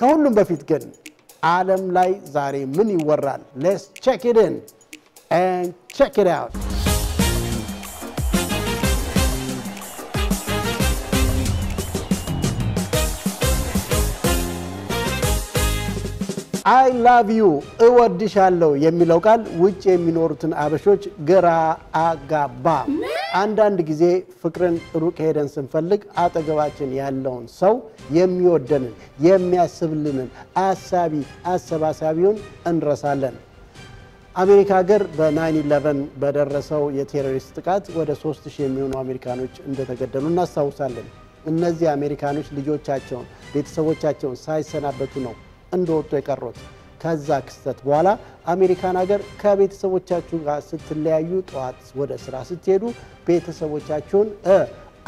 ከሁሉም በፊት ግን ዓለም ላይ ዛሬ ምን ይወራል? let's check it in and check it out። I love you እወድሻለሁ የሚለው ቃል ውጭ የሚኖሩትን አበሾች ግራ አጋባ። አንዳንድ ጊዜ ፍቅርን ሩቅ ሄደን ስንፈልግ አጠገባችን ያለውን ሰው የሚወደንን የሚያስብልንን አሳቢ አሰባሳቢውን እንረሳለን። አሜሪካ ሀገር በ9/11 በደረሰው የቴሮሪስት ጥቃት ወደ 3000 የሚሆኑ አሜሪካኖች እንደተገደሉ እናስታውሳለን። እነዚህ አሜሪካኖች ልጆቻቸውን፣ ቤተሰቦቻቸውን ሳይሰናበቱ ነው እንደወጡ የቀሩት። ከዛ ክስተት በኋላ አሜሪካን ሀገር ከቤተሰቦቻችሁ ጋር ስትለያዩ ጠዋት ወደ ስራ ስትሄዱ ቤተሰቦቻችሁን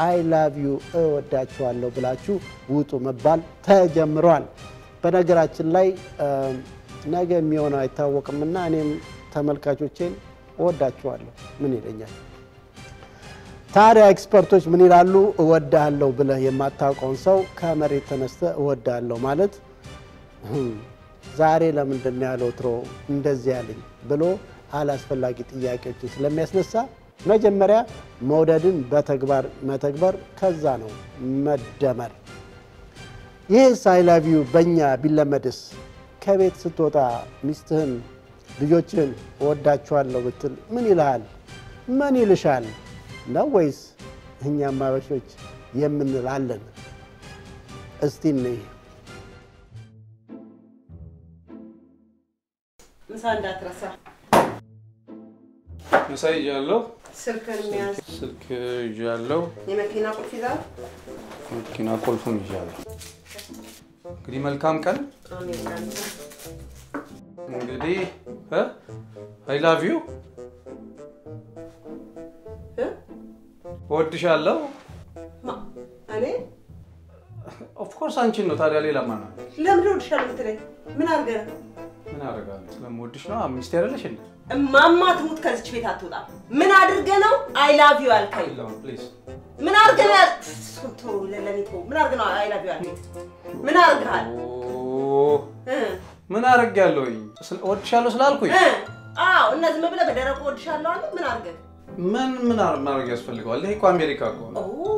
I love you እወዳችኋለሁ ብላችሁ ውጡ መባል ተጀምሯል። በነገራችን ላይ ነገ የሚሆነው አይታወቅምና እኔም ተመልካቾቼን እወዳችኋለሁ ምን ይለኛል። ታዲያ expert ኦች ምን ይላሉ? እወዳለሁ ብለህ የማታውቀውን ሰው ከመሬት ተነስተህ እወዳለሁ ማለት ዛሬ ለምንድን ነው ያለው ትሮ እንደዚህ ያለኝ ብሎ አላስፈላጊ ጥያቄዎችን ስለሚያስነሳ መጀመሪያ መውደድን በተግባር መተግበር፣ ከዛ ነው መደመር። ይህስ I love you በእኛ ቢለመድስ ከቤት ስትወጣ ሚስትህን ልጆችህን እወዳችኋለሁ ብትል ምን ይልሃል? ምን ይልሻል? ነው ወይስ እኛም አበሾች የምንላለን? እስቲ እንይ። ምሳ እንዳትረሳ። ምሳ ይዣለሁ፣ የሚያዝ ስልክ ይዣለሁ፣ የመኪና ቁልፍ ይዛል። መኪና ቁልፍም ይዣለሁ። እንግዲህ መልካም ቀን። እንግዲህ I love you እ? እወድሻለሁ። ማ- እኔ of course አንቺን ነው። ታዲያ ሌላ ማን አለ? ለምንድን እወድሻለሁ የምትለኝ? ምን አድርገህ ነው? አደርጋለሁ? ስለምወድሽ ነው። ሚስቴ አይደለሽ እንዴ? እማማ ትሙት ከዚች ቤት አትወጣም። ምን አድርገህ ነው አይ ላቭ ዩ ፕሊዝ። ምን አድርገህ ነው ለለኔ ምን አድርገህ ነው I love you ያልከኝ? ምን አድርገሃል? እ? ምን? እወድሻለሁ ስላልኩኝ እ? አዎ እና ዝም ብለህ በደረቁ እወድሻለሁ አለ። ምን አድርገህ? ምን ምን ማድረግ ያስፈልገዋል? ይሄ እኮ አሜሪካ እኮ ነው። ኦ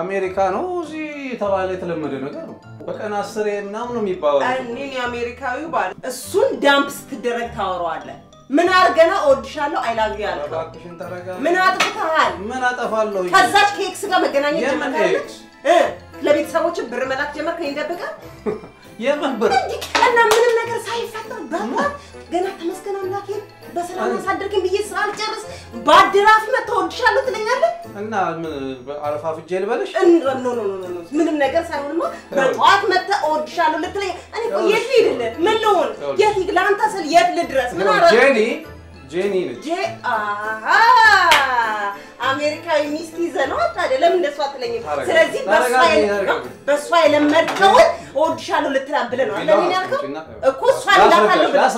አሜሪካ ነው እዚህ የተባለ የተለመደ ነገር ነው። በቀን አስሬ ምናምን ነው የሚባለው። እኔን የአሜሪካዊው ባል እሱን dump ስትደረግ ታወራዋለህ። ምን አድርገህ ነው እወድሻለሁ I love you ያልከው? ምን አጥፍተሃል? ምን አጠፋለሁ? ከዛች ከ ex ጋር መገናኘት? እ ለቤተሰቦች ብር መላክ ጀመርክ? እኔን ደብቀህ የምን ብር? እና ምንም ነገር ሳይፈጠር በቃ ገና ተመስገን አምላኬ በሰላም አሳደርክን ብዬ ሳልጨርስ በአደራፊ መጥተህ እወድሻለሁ ትለኛለህ? እና ምን አረፋፍጄ ልበልሽ? እን- ኖ ኖ ኖ ኖ ምንም ነገር ሳይሆንማ በጠዋት መጥተህ እወድሻለሁ ልትለኝ እኔ እኮ የት ልሂድልህ? ምን ልሁን? የት? ለአንተ ስል የት ልድረስ? ምን አረ ጄኒ ጄኒ ነች። አሜሪካዊ ሚስት ይዘህ ነው ታዲያ ለምን እንደሷ አትለኝም? ስለዚህ በሷ የለመድከውን እወድሻለሁ ልትላት ብለህ ነው አይደል ያልከው? እኮ እሷ ልላታለሁ ብለህ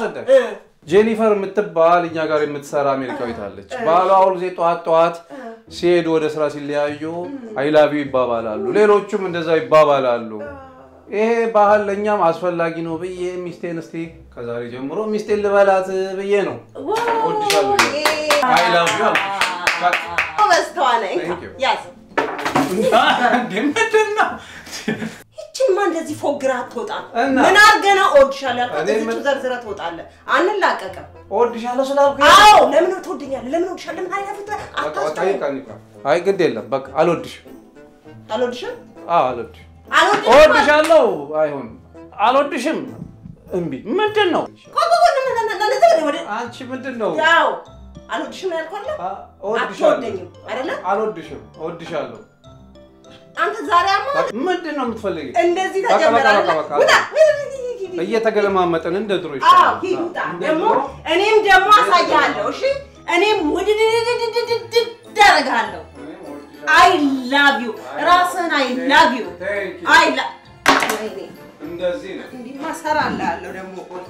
ጄኒፈር የምትባል እኛ ጋር የምትሰራ አሜሪካዊት አለች። ባሏ ሁል ጊዜ ጠዋት ጠዋት ሲሄዱ ወደ ስራ ሲለያዩ አይላቪ ይባባላሉ። ሌሎቹም እንደዛ ይባባላሉ። ይሄ ባህል ለእኛም አስፈላጊ ነው ብዬ ሚስቴን እስቲ ከዛሬ ጀምሮ ሚስቴን ልበላት ብዬ ነው። እወድሻለሁ። አልኩሽ።. ያዝ። ምንድን ነው? እንደዚህ ፎግረህ አትወጣም።? ምን አድርገህ ነው እወድሻለሁ ያልከው? እኔ እዚቹ ዘርዝረህ ትወጣለህ። አንላቀቅም። እወድሻለሁ ስላልኩኝ አዎ ለምን ትወደኛለህ? ለምን እወድሻለሁ? ለምን አይነት ይብቃኝ። አይ ግድ የለም በቃ አልወድሽም። አልወድሽም አዎ አልወድሽም። እወድሻለሁ አይሆንም። አልወድሽም እምቢ። ምንድን ነው አንቺ ምንድን ነው? አልወድሽም አትወደኝም አይደለ? አልወድሽም፣ እወድሻለሁ። አንተ ዛሬ አማ ምንድን ነው የምትፈልጊው? እንደዚህ! እየተገለማመጥን እንደ ድሮ ይሻላል። ደግሞ እኔም ደግሞ አሳያለሁ። እሺ እኔም ውድድድድድድድ አደርግሃለሁ። I love you ራስህን I love you I lo እንደዚህ ነው። እንዲህማ እሰራልሃለሁ ደግሞ ቆይ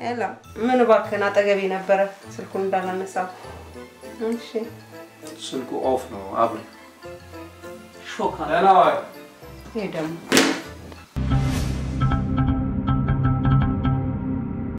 hello ምን እባክህን አጠገቤ ነበረ ስልኩን እንዳላነሳው። እሺ። ስልኩ off ነው። አብሪ ሾካ ይሄ ደግሞ